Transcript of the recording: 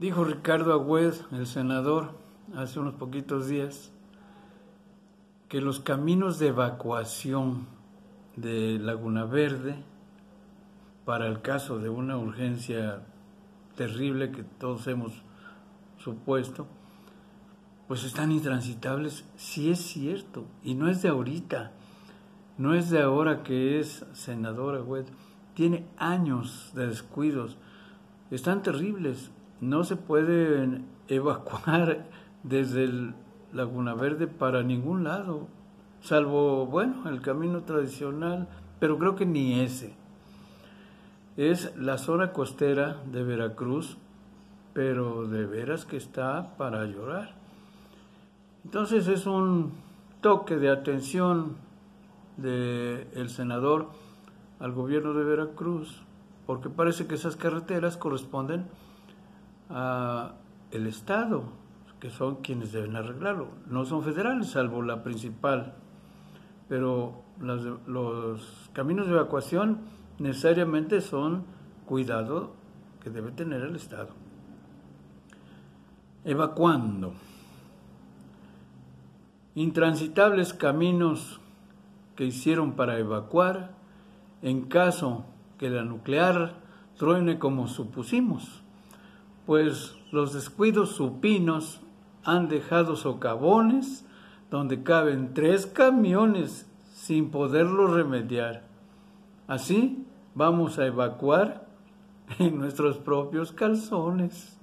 Dijo Ricardo Agüed, el senador, hace unos poquitos días, que los caminos de evacuación de Laguna Verde para el caso de una urgencia terrible que todos hemos supuesto, pues están intransitables, sí es cierto, y no es de ahorita, no es de ahora que es senador Agüed, tiene años de descuidos, están terribles, no se puede evacuar desde Laguna Verde para ningún lado, salvo, bueno, el camino tradicional, pero creo que ni ese. Es la zona costera de Veracruz, pero de veras que está para llorar. Entonces es un toque de atención del el senador al gobierno de Veracruz, porque parece que esas carreteras corresponden a el Estado, que son quienes deben arreglarlo. No son federales, salvo la principal. Pero los caminos de evacuación necesariamente son cuidado que debe tener el Estado. Evacuando. Intransitables caminos que hicieron para evacuar en caso que la nuclear truene como supusimos pues los descuidos supinos han dejado socavones donde caben tres camiones sin poderlo remediar. Así vamos a evacuar en nuestros propios calzones.